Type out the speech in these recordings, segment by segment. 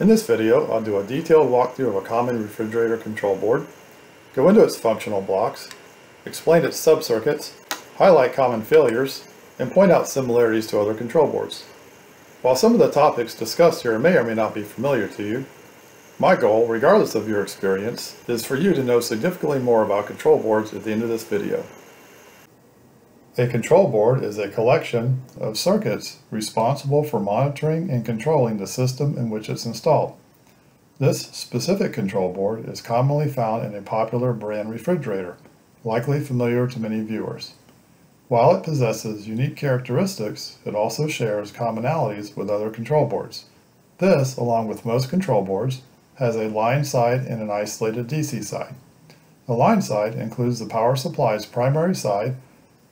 In this video, I'll do a detailed walkthrough of a common refrigerator control board, go into its functional blocks, explain its subcircuits, highlight common failures, and point out similarities to other control boards. While some of the topics discussed here may or may not be familiar to you, my goal, regardless of your experience, is for you to know significantly more about control boards at the end of this video. A control board is a collection of circuits responsible for monitoring and controlling the system in which it's installed. This specific control board is commonly found in a popular brand refrigerator, likely familiar to many viewers. While it possesses unique characteristics, it also shares commonalities with other control boards. This, along with most control boards, has a line side and an isolated DC side. The line side includes the power supply's primary side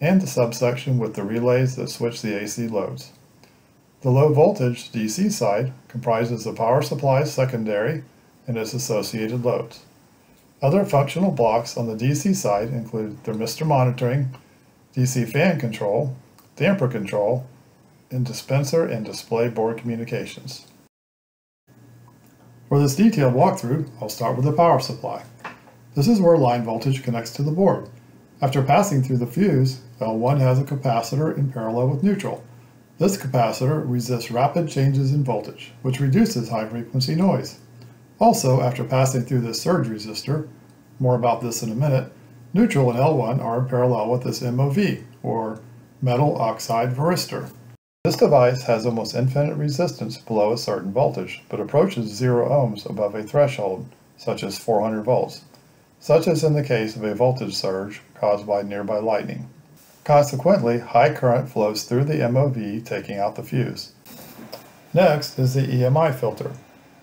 and the subsection with the relays that switch the AC loads. The low voltage DC side comprises the power supply's secondary and its associated loads. Other functional blocks on the DC side include thermistor monitoring, DC fan control, damper control, and dispenser and display board communications. For this detailed walkthrough, I'll start with the power supply. This is where line voltage connects to the board. After passing through the fuse, L1 has a capacitor in parallel with neutral. This capacitor resists rapid changes in voltage, which reduces high-frequency noise. Also, after passing through this surge resistor, more about this in a minute, neutral and L1 are in parallel with this MOV, or metal oxide varistor. This device has almost infinite resistance below a certain voltage, but approaches zero ohms above a threshold, such as 400 volts, such as in the case of a voltage surge caused by nearby lightning. Consequently, high current flows through the MOV, taking out the fuse. Next is the EMI filter,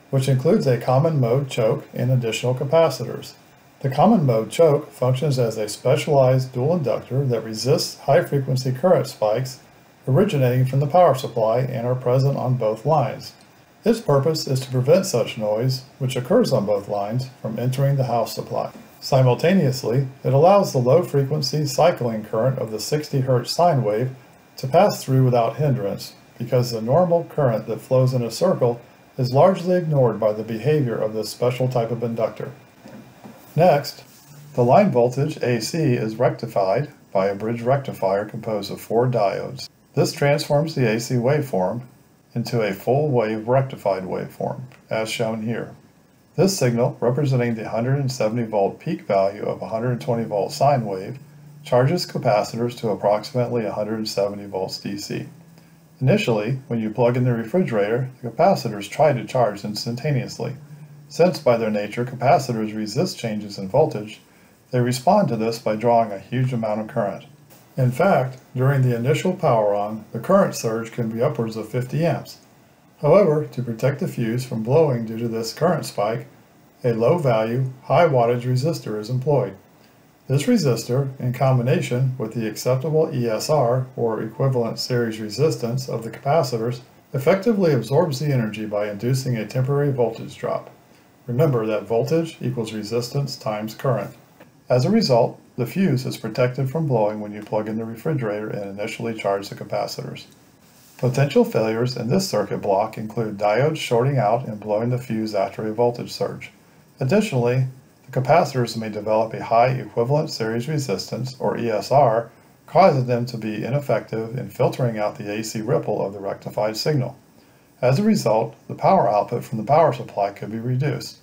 which includes a common mode choke and additional capacitors. The common mode choke functions as a specialized dual inductor that resists high-frequency current spikes originating from the power supply and are present on both lines. Its purpose is to prevent such noise, which occurs on both lines, from entering the house supply. Simultaneously, it allows the low-frequency cycling current of the 60 Hz sine wave to pass through without hindrance, because the normal current that flows in a circle is largely ignored by the behavior of this special type of inductor. Next, the line voltage AC is rectified by a bridge rectifier composed of four diodes. This transforms the AC waveform into a full wave rectified waveform, as shown here. This signal, representing the 170 volt peak value of 120 volt sine wave, charges capacitors to approximately 170 volts DC. Initially, when you plug in the refrigerator, the capacitors try to charge instantaneously. Since by their nature capacitors resist changes in voltage, they respond to this by drawing a huge amount of current. In fact, during the initial power on, the current surge can be upwards of 50 amps, However, to protect the fuse from blowing due to this current spike, a low-value, high-wattage resistor is employed. This resistor, in combination with the acceptable ESR, or equivalent series resistance, of the capacitors, effectively absorbs the energy by inducing a temporary voltage drop. Remember that voltage equals resistance times current. As a result, the fuse is protected from blowing when you plug in the refrigerator and initially charge the capacitors. Potential failures in this circuit block include diodes shorting out and blowing the fuse after a voltage surge. Additionally, the capacitors may develop a high equivalent series resistance, or ESR, causing them to be ineffective in filtering out the AC ripple of the rectified signal. As a result, the power output from the power supply could be reduced.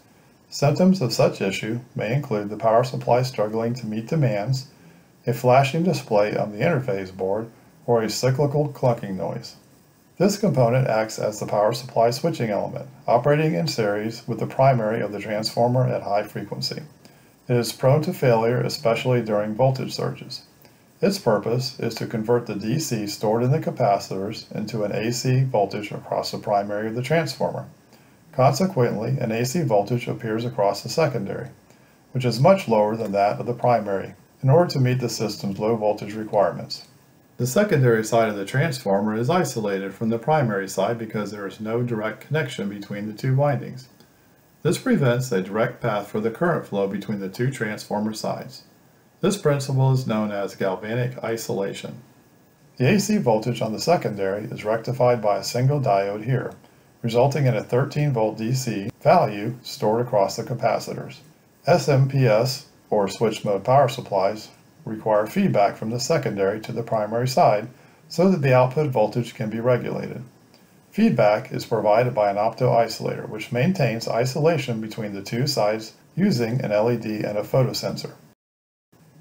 Symptoms of such issue may include the power supply struggling to meet demands, a flashing display on the interface board, or a cyclical clunking noise. This component acts as the power supply switching element, operating in series with the primary of the transformer at high frequency. It is prone to failure, especially during voltage surges. Its purpose is to convert the DC stored in the capacitors into an AC voltage across the primary of the transformer. Consequently, an AC voltage appears across the secondary, which is much lower than that of the primary, in order to meet the system's low voltage requirements. The secondary side of the transformer is isolated from the primary side because there is no direct connection between the two windings. This prevents a direct path for the current flow between the two transformer sides. This principle is known as galvanic isolation. The AC voltage on the secondary is rectified by a single diode here. resulting in a 13 volt DC value stored across the capacitors. SMPS, or switch mode power supplies, require feedback from the secondary to the primary side so that the output voltage can be regulated. Feedback is provided by an opto-isolator, which maintains isolation between the two sides using an LED and a photosensor.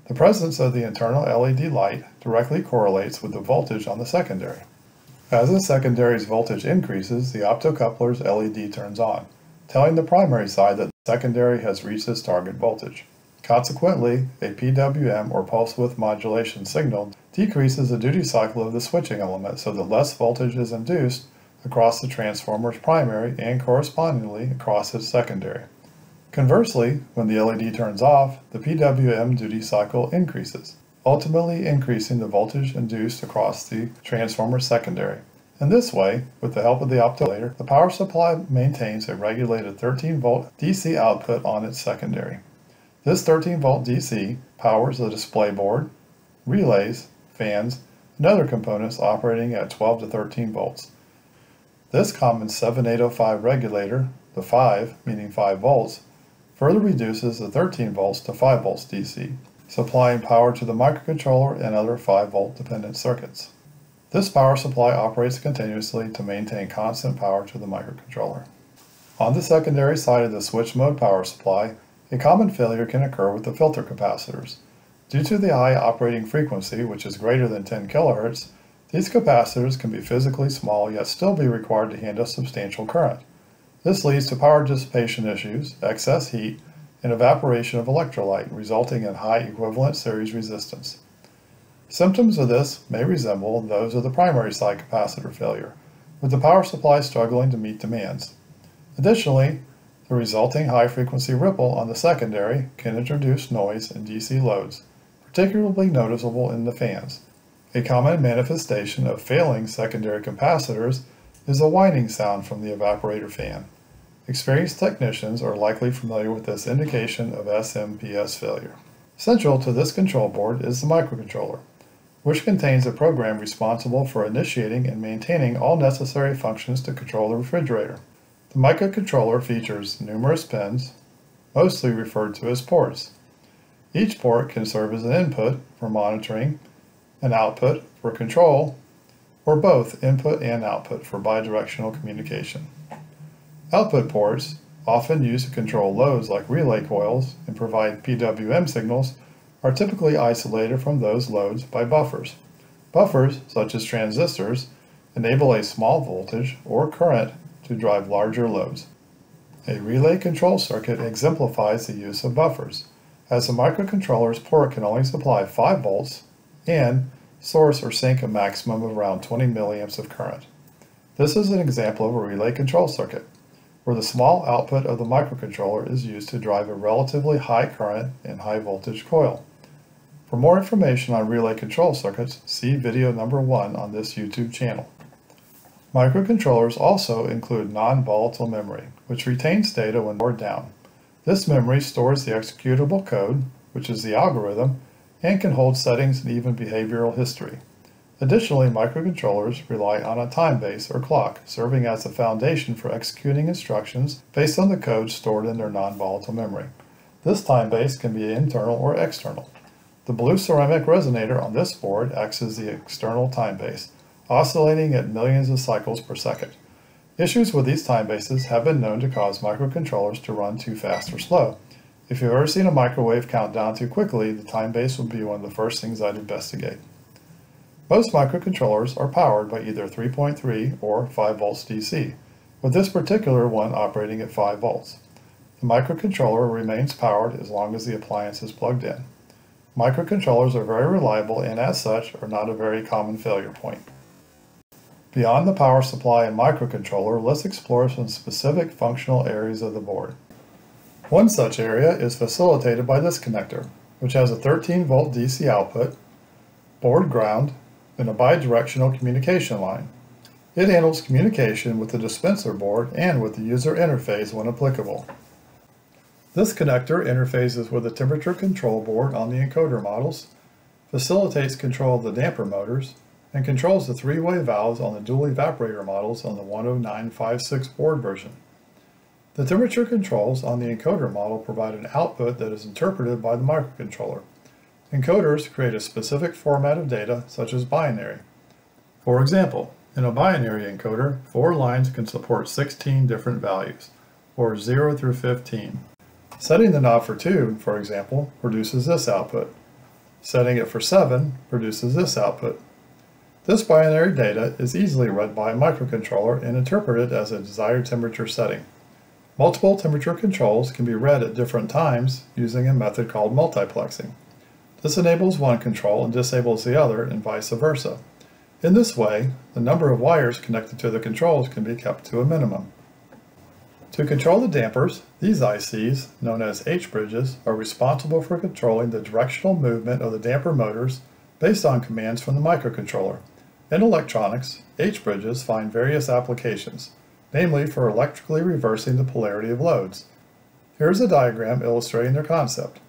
The presence of the internal LED light directly correlates with the voltage on the secondary. As the secondary's voltage increases, the optocoupler's LED turns on, telling the primary side that the secondary has reached its target voltage. Consequently, a PWM or pulse width modulation signal decreases the duty cycle of the switching element so that less voltage is induced across the transformer's primary and correspondingly across its secondary. Conversely, when the LED turns off, the PWM duty cycle increases, ultimately increasing the voltage induced across the transformer's secondary. In this way, with the help of the optolator, the power supply maintains a regulated 13 volt DC output on its secondary. This 13 volt DC powers the display board, relays, fans, and other components operating at 12 to 13 volts. This common 7805 regulator, the 5, meaning 5 volts, further reduces the 13 volts to 5 volts DC, supplying power to the microcontroller and other 5 volt dependent circuits. This power supply operates continuously to maintain constant power to the microcontroller. On the secondary side of the switch mode power supply, a common failure can occur with the filter capacitors. Due to the high operating frequency, which is greater than 10 kHz, these capacitors can be physically small yet still be required to handle substantial current. This leads to power dissipation issues, excess heat, and evaporation of electrolyte, resulting in high equivalent series resistance. Symptoms of this may resemble those of the primary side capacitor failure, with the power supply struggling to meet demands. Additionally, the resulting high-frequency ripple on the secondary can introduce noise in DC loads, particularly noticeable in the fans, a common manifestation of failing secondary capacitors is a whining sound from the evaporator fan. Experienced technicians are likely familiar with this indication of SMPS failure. Central to this control board is the microcontroller, which contains a program responsible for initiating and maintaining all necessary functions to control the refrigerator. The microcontroller features numerous pins, mostly referred to as ports. Each port can serve as an input for monitoring an output for control, or both input and output for bidirectional communication. Output ports, often used to control loads like relay coils and provide PWM signals, are typically isolated from those loads by buffers. Buffers, such as transistors, enable a small voltage or current to drive larger loads. A relay control circuit exemplifies the use of buffers, as the microcontroller's port can only supply 5 volts and source or sink a maximum of around 20 milliamps of current. This is an example of a relay control circuit, where the small output of the microcontroller is used to drive a relatively high current and high voltage coil. For more information on relay control circuits, see video number 1 on this YouTube channel. Microcontrollers also include non-volatile memory, which retains data when powered down. This memory stores the executable code, which is the algorithm, and can hold settings and even behavioral history. Additionally, microcontrollers rely on a time base or clock, serving as the foundation for executing instructions based on the code stored in their non-volatile memory. This time base can be internal or external. The blue ceramic resonator on this board acts as the external time base, oscillating at millions of cycles per second. Issues with these time bases have been known to cause microcontrollers to run too fast or slow, if you've ever seen a microwave count down too quickly, the time base will be one of the first things I'd investigate. Most microcontrollers are powered by either 3.3 or 5 volts DC, with this particular one operating at 5 volts. The microcontroller remains powered as long as the appliance is plugged in. Microcontrollers are very reliable and as such are not a very common failure point. Beyond the power supply and microcontroller, let's explore some specific functional areas of the board. One such area is facilitated by this connector, which has a 13 volt DC output, board ground, and a bidirectional communication line. It handles communication with the dispenser board and with the user interface when applicable. This connector interfaces with the temperature control board on the encoder models, facilitates control of the damper motors, and controls the three-way valves on the dual evaporator models on the 10956 board version. The temperature controls on the encoder model provide an output that is interpreted by the microcontroller. Encoders create a specific format of data, such as binary. For example, in a binary encoder, four lines can support 16 different values, or 0 through 15. Setting the knob for 2, for example, produces this output. Setting it for 7 produces this output. This binary data is easily read by a microcontroller and interpreted as a desired temperature setting. Multiple temperature controls can be read at different times using a method called multiplexing. This enables one control and disables the other and vice versa. In this way, the number of wires connected to the controls can be kept to a minimum. To control the dampers, these ICs, known as H-bridges, are responsible for controlling the directional movement of the damper motors based on commands from the microcontroller. In electronics, H-bridges find various applications namely for electrically reversing the polarity of loads. Here is a diagram illustrating their concept.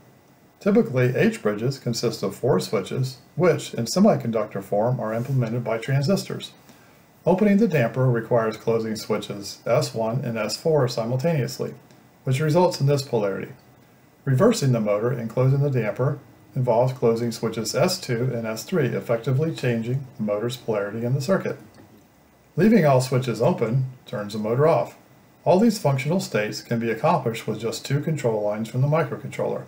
Typically, H-bridges consist of four switches, which, in semiconductor form, are implemented by transistors. Opening the damper requires closing switches S1 and S4 simultaneously, which results in this polarity. Reversing the motor and closing the damper involves closing switches S2 and S3, effectively changing the motor's polarity in the circuit. Leaving all switches open turns the motor off. All these functional states can be accomplished with just two control lines from the microcontroller.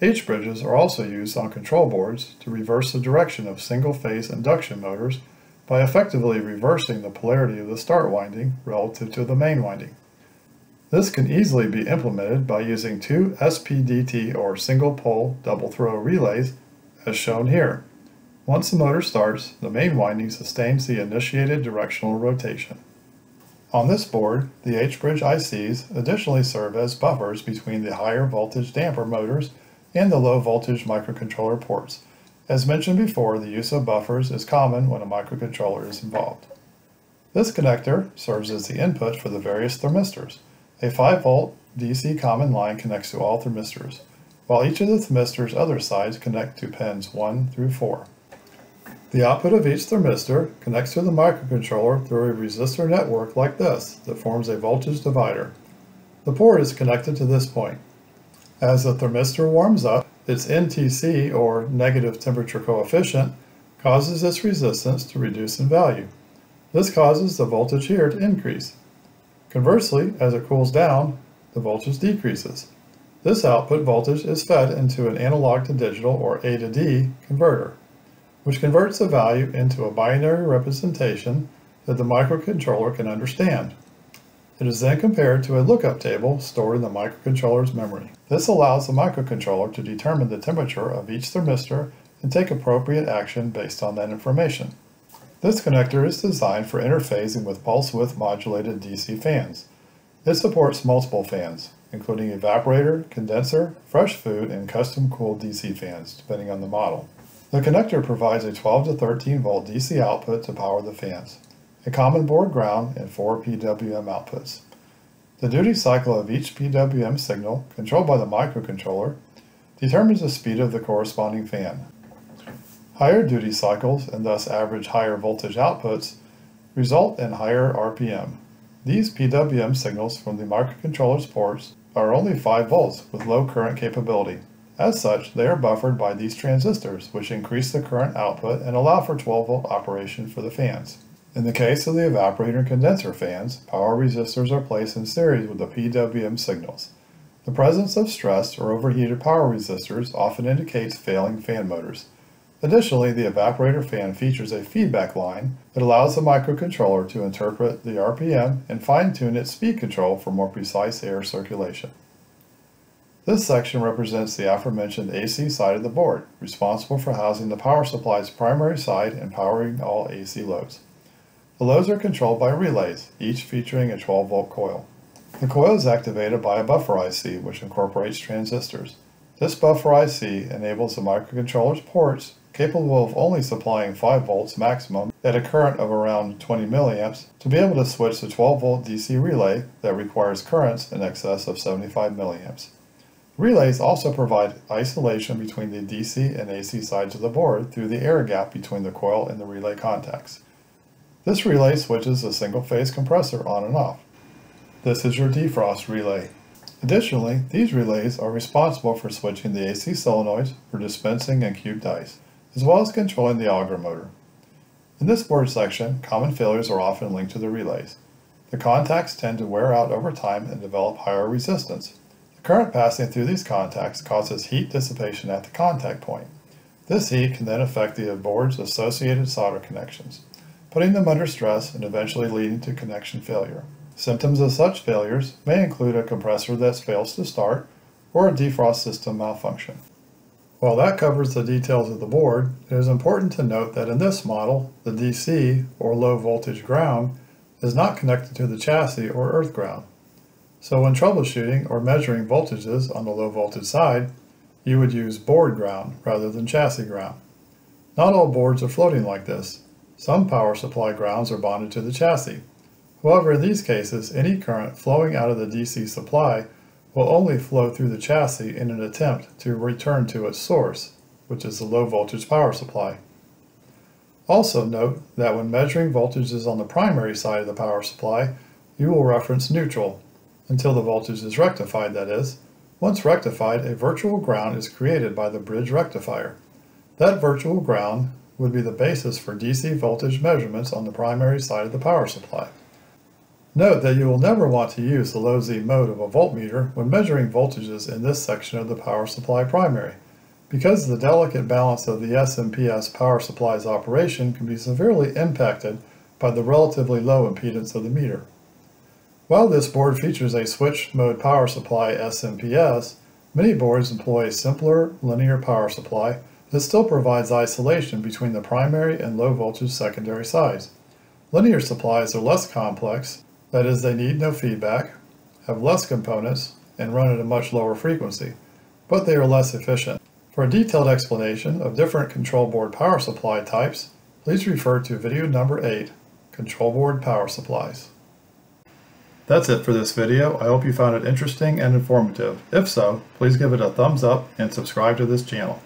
H-bridges are also used on control boards to reverse the direction of single-phase induction motors by effectively reversing the polarity of the start winding relative to the main winding. This can easily be implemented by using two SPDT or single-pole double-throw relays as shown here. Once the motor starts, the main winding sustains the initiated directional rotation. On this board, the H-bridge ICs additionally serve as buffers between the higher voltage damper motors and the low voltage microcontroller ports. As mentioned before, the use of buffers is common when a microcontroller is involved. This connector serves as the input for the various thermistors. A 5 volt DC common line connects to all thermistors, while each of the thermistor's other sides connect to pins 1 through 4. The output of each thermistor connects to the microcontroller through a resistor network like this that forms a voltage divider. The port is connected to this point. As the thermistor warms up, its NTC, or negative temperature coefficient, causes its resistance to reduce in value. This causes the voltage here to increase. Conversely, as it cools down, the voltage decreases. This output voltage is fed into an analog to digital, or A to D, converter which converts the value into a binary representation that the microcontroller can understand. It is then compared to a lookup table stored in the microcontroller's memory. This allows the microcontroller to determine the temperature of each thermistor and take appropriate action based on that information. This connector is designed for interfacing with pulse width modulated DC fans. It supports multiple fans, including evaporator, condenser, fresh food, and custom cooled DC fans, depending on the model. The connector provides a 12 to 13 volt DC output to power the fans, a common board ground, and four PWM outputs. The duty cycle of each PWM signal, controlled by the microcontroller, determines the speed of the corresponding fan. Higher duty cycles, and thus average higher voltage outputs, result in higher RPM. These PWM signals from the microcontroller's ports are only 5 volts with low current capability. As such, they are buffered by these transistors, which increase the current output and allow for 12 volt operation for the fans. In the case of the evaporator and condenser fans, power resistors are placed in series with the PWM signals. The presence of stressed or overheated power resistors often indicates failing fan motors. Additionally, the evaporator fan features a feedback line that allows the microcontroller to interpret the RPM and fine-tune its speed control for more precise air circulation. This section represents the aforementioned AC side of the board, responsible for housing the power supply's primary side and powering all AC loads. The loads are controlled by relays, each featuring a 12 volt coil. The coil is activated by a buffer IC, which incorporates transistors. This buffer IC enables the microcontroller's ports, capable of only supplying 5 volts maximum at a current of around 20 milliamps, to be able to switch the 12 volt DC relay that requires currents in excess of 75 milliamps. Relays also provide isolation between the DC and AC sides of the board through the air gap between the coil and the relay contacts. This relay switches a single-phase compressor on and off. This is your defrost relay. Additionally, these relays are responsible for switching the AC solenoids for dispensing and cubed ice, as well as controlling the auger motor. In this board section, common failures are often linked to the relays. The contacts tend to wear out over time and develop higher resistance. The current passing through these contacts causes heat dissipation at the contact point. This heat can then affect the board's associated solder connections, putting them under stress and eventually leading to connection failure. Symptoms of such failures may include a compressor that fails to start or a defrost system malfunction. While that covers the details of the board, it is important to note that in this model, the DC, or low voltage ground, is not connected to the chassis or earth ground. So when troubleshooting or measuring voltages on the low voltage side, you would use board ground rather than chassis ground. Not all boards are floating like this. Some power supply grounds are bonded to the chassis. However, in these cases, any current flowing out of the DC supply will only flow through the chassis in an attempt to return to its source, which is the low voltage power supply. Also note that when measuring voltages on the primary side of the power supply, you will reference neutral, until the voltage is rectified, that is. Once rectified, a virtual ground is created by the bridge rectifier. That virtual ground would be the basis for DC voltage measurements on the primary side of the power supply. Note that you will never want to use the low Z mode of a voltmeter when measuring voltages in this section of the power supply primary, because the delicate balance of the SMP-S power supply's operation can be severely impacted by the relatively low impedance of the meter. While this board features a switch mode power supply SMP-S, many boards employ a simpler linear power supply that still provides isolation between the primary and low voltage secondary sides. Linear supplies are less complex, that is they need no feedback, have less components, and run at a much lower frequency, but they are less efficient. For a detailed explanation of different control board power supply types, please refer to video number 8, Control Board Power Supplies. That's it for this video. I hope you found it interesting and informative. If so, please give it a thumbs up and subscribe to this channel.